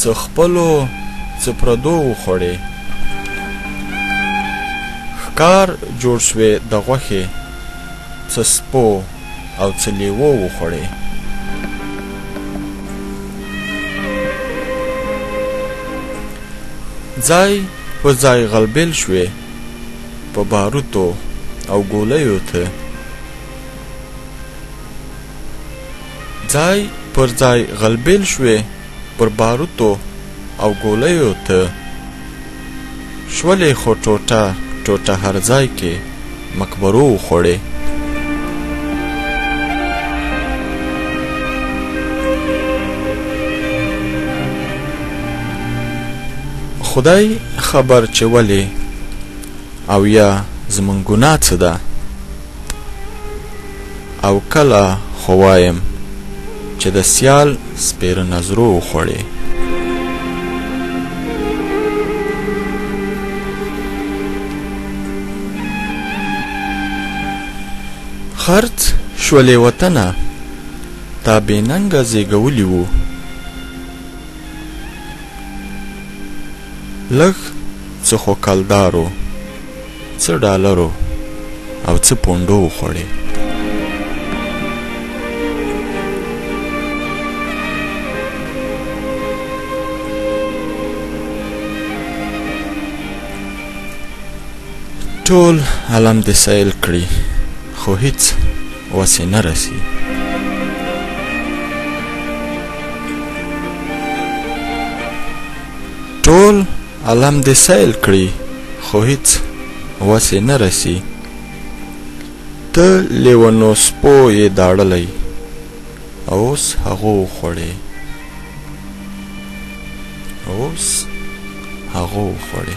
څه خپلو څه پردو وخوړې. ښکار جوړ سوې د غوښې څه سپو او څه لېوو وخوړې. ځای په ځای غلبېل شوې په باروتو او ګولیو ته ځای پر ځای غلبېل شوې. پر باروتو او ګولیو ته شولې خو ټوټه ټوټه هر ځای کې مقبرو وخوړې خدای خبر چې ولې او یا زمونږ ګناه څه ده او کله خو وایم چې د سیال سپېره نظرو وخوړې خرڅ شولې وطنه تا بې ننګه زیږولي وو لږ څه خو کلدارو څه ډالرو او څه پونډو وخوړې ټول علم د سیل کړي خو هیڅ وسې نه رسی ټول علم دې سیل کړي خو هیڅ وسې نه رسي ته لیونو سپو یې داړلی اوس هغو خوړې اوس هغو خوړې